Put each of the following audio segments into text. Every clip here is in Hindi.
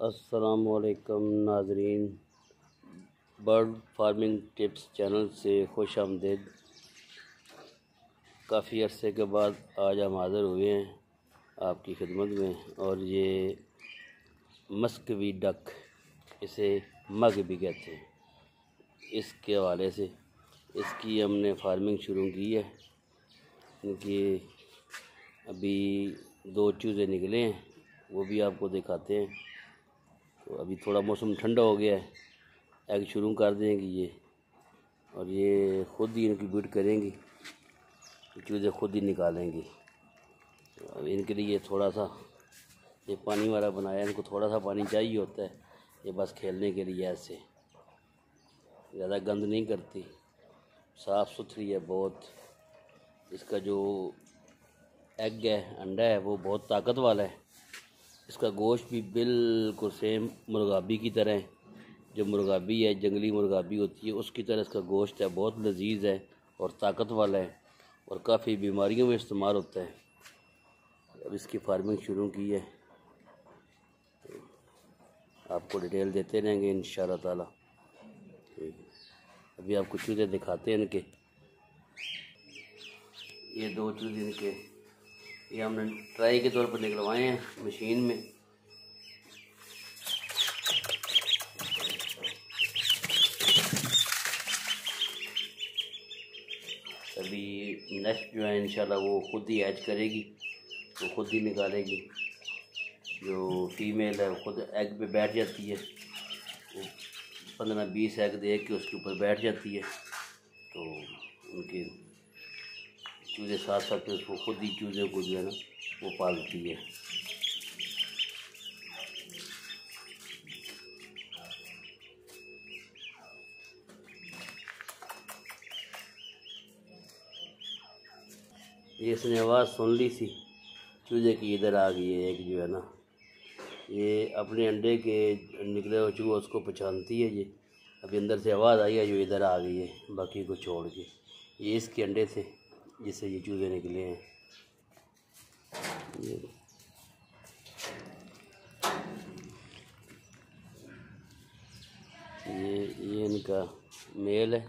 असलकम नाजरीन। बर्ड फ़ार्मिंग टिप्स चैनल से खुश आमदेद। काफ़ी अरसे के बाद आज हम हाज़िर हुए हैं आपकी खिदमत में और ये मस्कवी डक, इसे मग भी कहते हैं। इसके हवाले से इसकी हमने फ़ार्मिंग शुरू की है। क्योंकि अभी दो चूज़े निकले हैं, वो भी आपको दिखाते हैं। तो अभी थोड़ा मौसम ठंडा हो गया है। एग शुरू कर देंगी ये। और ये ख़ुद ही इनकी बीट करेंगी। चूज़े खुद ही निकालेंगी। अब इनके लिए थोड़ा सा ये पानी वाला बनाया। इनको थोड़ा सा पानी चाहिए होता है ये बस खेलने के लिए ऐसे। ज़्यादा गंद नहीं करती। साफ़ सुथरी है बहुत। इसका जो एग है, अंडा है, वो बहुत ताकत वाला है। इसका गोश्त भी बिल्कुल सेम मुर्गाबी की तरह है। जो मुर्गाबी है, जंगली मुर्गाबी होती है, उसकी तरह इसका गोश्त है, बहुत लजीज है और ताकत वाला है और काफ़ी बीमारियों में इस्तेमाल होता है। अब इसकी फ़ार्मिंग शुरू की है। आपको डिटेल देते रहेंगे इन ताला। अभी आपको चूज़े दिखाते हैं इनके। ये दो चूज़े इनके। ये हमने ट्राई के तौर पर निकलवाए हैं मशीन में। अभी नेक्स्ट जो है, इंशाल्लाह वो खुद ही ऐज करेगी, वो खुद ही निकालेगी। जो फीमेल है, वो खुद एग पे बैठ जाती है। वो पंद्रह बीस एग दे के उसके ऊपर बैठ जाती है। तो उनके चूज़े साथ साथ उसको खुद ही चूज़े को जो है ना, वो पालती है। ये इसने आवाज़ सुन ली सी, चूज़े की इधर आ गई है एक जो है ना। ये अपने अंडे के निकले हुए चूहे, उसको पहचानती है ये अभी अंदर से आवाज़ आई है, जो इधर आ गई है, बाकी को छोड़ के। ये इसके अंडे से जिससे ये चूज़े निकले हैं। ये ये ये इनका मेल है।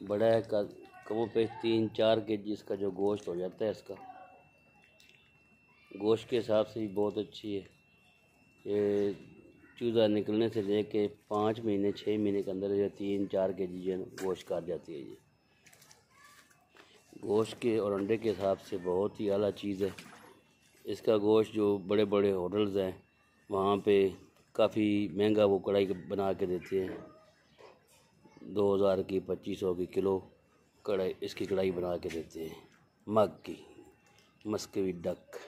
बड़ा है का, कमों पे तीन, चार के जी इसका जो गोश्त हो जाता है इसका। गोश्त के हिसाब से ही बहुत अच्छी है। ये चूज़ा निकलने से लेके पाँच महीने छः महीने के अंदर जो तीन, चार के जी जो गोश्त काट जाती है ये। गोश्त के और अंडे के हिसाब से बहुत ही अला चीज़ है। इसका गोश्त जो बड़े बड़े होटल्स हैं, वहाँ पे काफ़ी महँगा वो कढ़ाई बना के देते हैं। दो हज़ार की, पच्चीस सौ की किलो कढ़ाई, इसकी कढ़ाई बना के देते हैं। मग की मस्कवी डक।